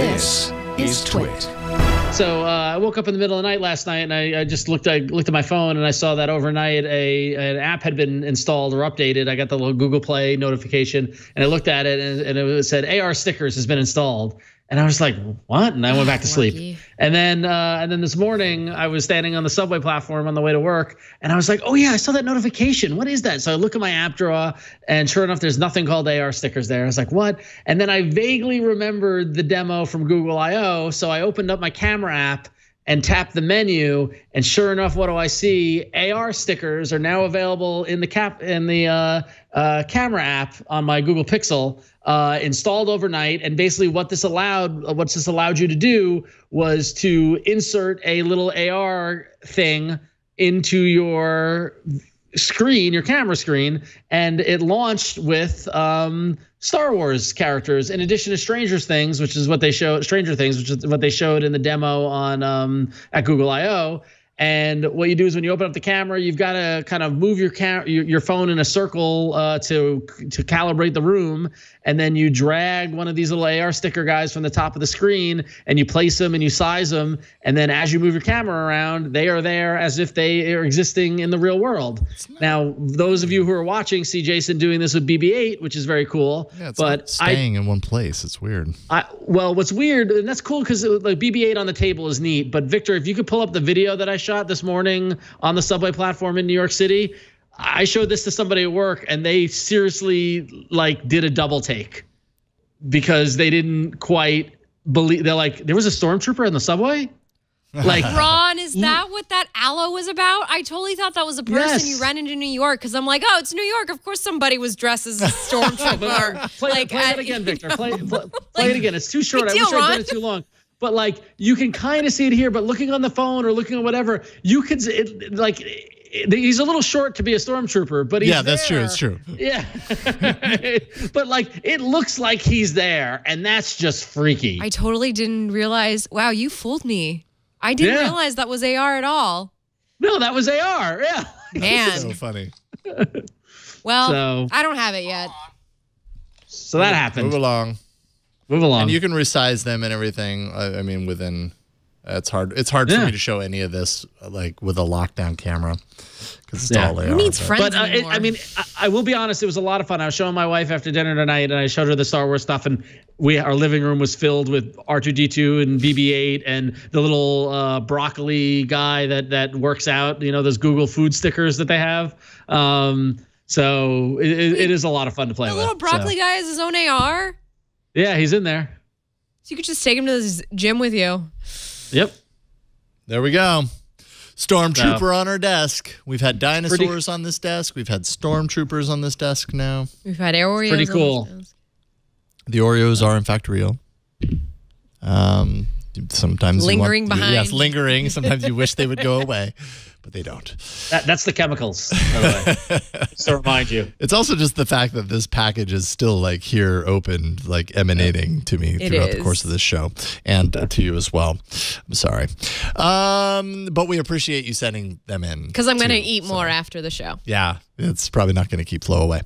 This is TWiT. So uh, I woke up in the middle of the night last night, and I, I just looked. I looked at my phone, and I saw that overnight a an app had been installed or updated. I got the little Google Play notification, and I looked at it, and, and it said AR stickers has been installed. And I was like, "What?" And I went back to sleep. And then, uh, and then this morning, I was standing on the subway platform on the way to work, and I was like, "Oh yeah, I saw that notification. What is that?" So I look at my app drawer, and sure enough, there's nothing called AR stickers there. I was like, "What?" And then I vaguely remembered the demo from Google I/O, so I opened up my camera app and tap the menu, and sure enough, what do I see? AR stickers are now available in the cap in the uh, uh, camera app on my Google Pixel, uh, installed overnight. And basically, what this allowed, what this allowed you to do, was to insert a little AR thing into your screen, your camera screen, and it launched with um, Star Wars characters in addition to Stranger Things, which is what they showed. Stranger Things, which is what they showed in the demo on um, at Google I/O. And what you do is when you open up the camera, you've got to kind of move your cam- your, phone in a circle uh, to to calibrate the room, and then you drag one of these little AR sticker guys from the top of the screen, and you place them and you size them, and then as you move your camera around, they are there as if they are existing in the real world. Now, those of you who are watching see Jason doing this with BB-8, which is very cool. Yeah, it's but not staying in one place. It's weird. I, well, what's weird, and that's cool because like BB-8 on the table is neat. But Victor, if you could pull up the video that I shot this morning on the subway platform in New York City, I showed this to somebody at work, and they seriously like did a double take because they didn't quite believe. They're like, there was a stormtrooper in the subway. Like, Ron, is that what that aloe was about? I totally thought that was a person Yes. you ran into New York because I'm like, oh, it's New York. Of course, somebody was dressed as a stormtrooper. play, like, play that uh, again, Victor. Play, play, play it again. It's too short. I wish deal, I'd done it too long. But like, you can kind of see it here. But looking on the phone or looking at whatever, you could it, like. it- He's a little short to be a stormtrooper, but he's Yeah, that's true. there. It's true. Yeah, but like it looks like he's there, and that's just freaky. I totally didn't realize. Wow, you fooled me. I didn't Yeah. realize that was AR at all. no, that was AR. Yeah. Man. So funny. well, So- I don't have it yet. So that happened. Move along. Move along. And you can resize them and everything. I, I mean, within it's hard. It's hard for me to show any of this like with a lockdown camera because it's Yeah. all AR. Who needs but- friends but uh, it. I mean, I, I will be honest. It was a lot of fun. I was showing my wife after dinner tonight, and I showed her the Star Wars stuff, and we our living room was filled with R2D2 and BB-8 and the little uh, broccoli guy that that works out. You know, those Google food stickers that they have. Um, so it, it, it is a lot of fun to play the with. The little broccoli So, guy has his own AR. Yeah, he's in there. So you could just take him to the gym with you. Yep. There we go. Stormtrooper on our desk. We've had Pretty- dinosaurs on this desk. We've had stormtroopers on this desk now. We've had Oreos. Pretty cool. The Oreos are in fact real. Um, sometimes you Lingering want, behind. Yes, lingering. Sometimes you wish they would go away, but they don't. That, that's the chemicals. By the way. Just to remind you. It's also just the fact that this package is still like here, open, like emanating to me It throughout the course of this show, and uh, to you as well. I'm sorry, um, but we appreciate you sending them in Because I'm going to too, eat so. more after the show. Yeah, it's probably not going to keep flow away.